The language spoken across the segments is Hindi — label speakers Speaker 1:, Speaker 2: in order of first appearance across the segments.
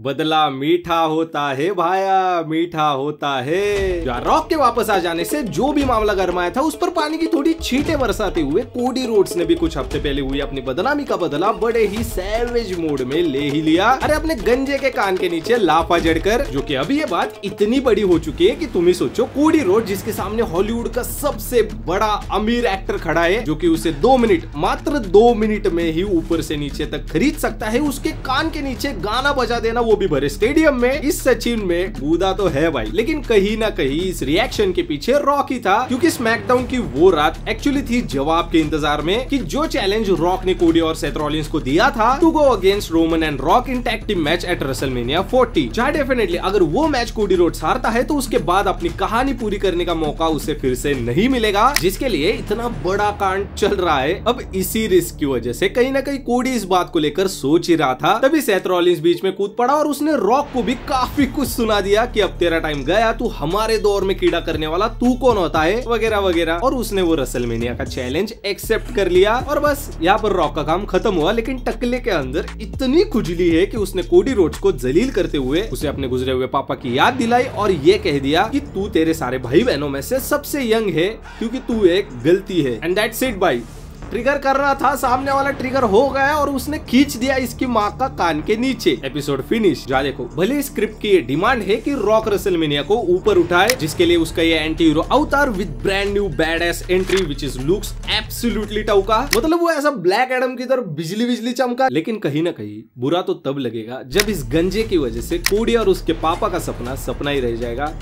Speaker 1: बदला मीठा होता है भाया, मीठा होता है। रॉक के वापस आ जाने से जो भी मामला गरमाया था, उस पर पानी की थोड़ी छींटे बरसाते हुए कोडी रोड्स ने भी कुछ हफ़्ते पहले हुई अपनी बदनामी का बदला बड़े ही सैवेज मोड में ले ही लिया। अरे अपने गंजे के कान के नीचे लाफा जड़कर जो कि अभी ये बात इतनी बड़ी हो चुकी है कि तुम ही सोचो, कोडी रोड जिसके सामने हॉलीवुड का सबसे बड़ा अमीर एक्टर खड़ा है, जो की उसे दो मिनट, मात्र दो मिनट में ही ऊपर से नीचे तक खरीद सकता है, उसके कान के नीचे गाना बजा देना वो भी भरे स्टेडियम में। इस सचिन में बूदा तो है भाई। लेकिन कहीं ना कहीं इस रिएक्शन के पीछे रॉक ही था, क्योंकि स्मैकडाउन की वो रात एक्चुअली थी जवाब के इंतज़ार में कि जो चैलेंज रॉक ने कोडी और सेथरोलिंस को दिया था to go against Roman and Rock in tag match at WrestleMania 40 जहाँ डेफिनेटली अगर वो मैच कोडी रोड हारता है तो उसके बाद अपनी कहानी पूरी करने का मौका उसे फिर से नहीं मिलेगा, जिसके लिए इतना बड़ा कांड चल रहा है। अब इसी रिस्क की वजह से कहीं ना कहीं कोडी इस बात को लेकर सोच ही रहा था, तभी सेथरोलिंस बीच में कूद पड़ा और उसने रॉक को भी काफ़ी कुछ सुना दिया कि अब तेरा टाइम गया, तू हमारे दौर में कीड़ा करने वाला, तू कौन होता है? वगैरह वगैरह। और उसने वो रसलमेनिया का चैलेंज एक्सेप्ट कर लिया और बस, यहाँ पर रॉक का काम खत्म हुआ, लेकिन टकले के अंदर इतनी खुजली है कि उसने कोडी रोड्स को जलील करते हुए उसे अपने गुजरे हुए पापा की याद दिलाई और ये कह दिया कि तू तेरे सारे भाई बहनों में से सबसे यंग है, क्योंकि तू एक गलती है। एंड दैट्स इट बाई ट्रिगर कर रहा था, सामने वाला ट्रिगर हो गया और उसने खींच दिया इसकी माँ का कान के नीचे। एपिसोड फिनिश जा देखो। भले स्क्रिप्ट की डिमांड है कि रॉक रसलमेनिया को ऊपर उठाए, जिसके लिए उसका ये एंटी हीरो अवतार with brand new badass entry which is looks absolutely टौका मतलब वो ऐसा ब्लैक एडम की तरफ़ बिजली बिजली चमका। लेकिन कहीं ना कहीं बुरा तो तब लगेगा जब इस गंजे की वजह से कोडी और उसके पापा का सपना सपना ही रह जाएगा।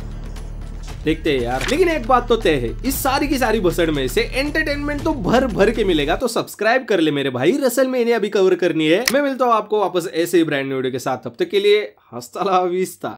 Speaker 1: देखते हैं यार। लेकिन एक बात तो तय है, इस सारी की सारी भसड़ में से एंटरटेनमेंट तो भर भर के मिलेगा तो सब्सक्राइब कर ले मेरे भाई। रसल में इन्हें अभी कवर करनी है। मैं मिलता हूँ आपको वापस ऐसे ही ब्रांड वीडियो के साथ। तब तक के लिए हस्ता